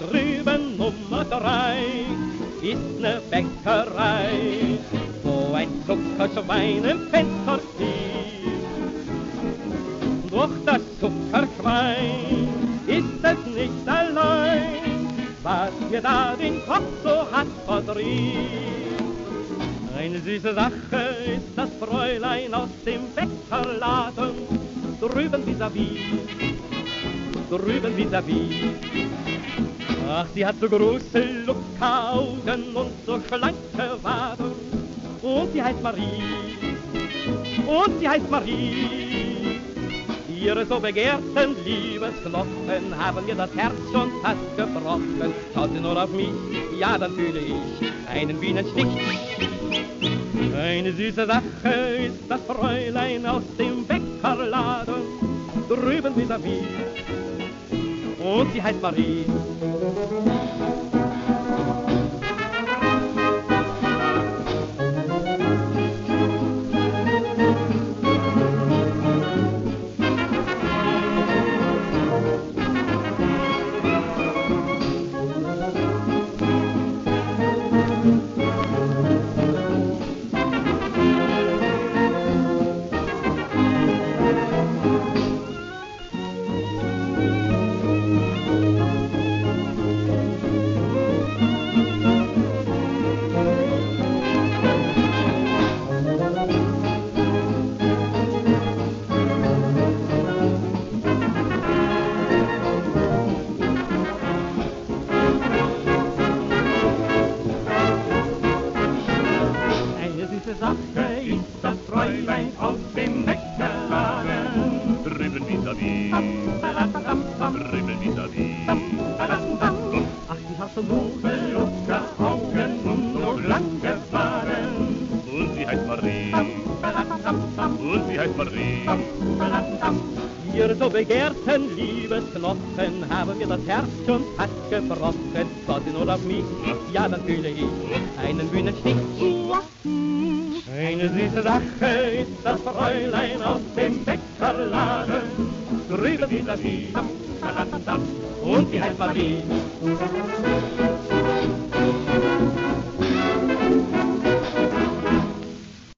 Drüben Nummer drei ist ne Bäckerei, wo ein Zuckerschwein im Fenster steht. Doch das Zuckerschwein ist es nicht allein, was mir da den Kopf so hat verdreht. Eine süße Sache ist das Fräulein aus dem Bäckerladen, drüben vis-à-vis, drüben vis-à-vis. Ach, sie hat so große Luckeraugen und so schlanke Waden. Und sie heißt Marie. Und sie heißt Marie. Ihre so begehrten Liebesknochen haben mir das Herz schon fast gebrochen. Schaut sie nur auf mich, ja, dann fühle ich einen Bienenstich. Eine süße Sache ist das Fräulein aus dem Bäckerladen, drüben vis-à-vis. Und sie heißt Marie. Eine süße Sache ist das Fräulein aus dem Bäckerladen. Drüben vis-à-vis, drüben vis-à-vis. Ach, die hat so große Luckeraugen und so schlanke Waden. Und sie heißt Marie, und sie heißt Marie. Ihre so begehrten Liebesknochen haben mir das Herz schon fast gebrochen. Sie nur auf mich, ja, dann fühle ich einen Bühnenstich. Eine süße Sache ist das Fräulein aus dem Bäckerladen. Drüben vis-à-vis, und sie heißt.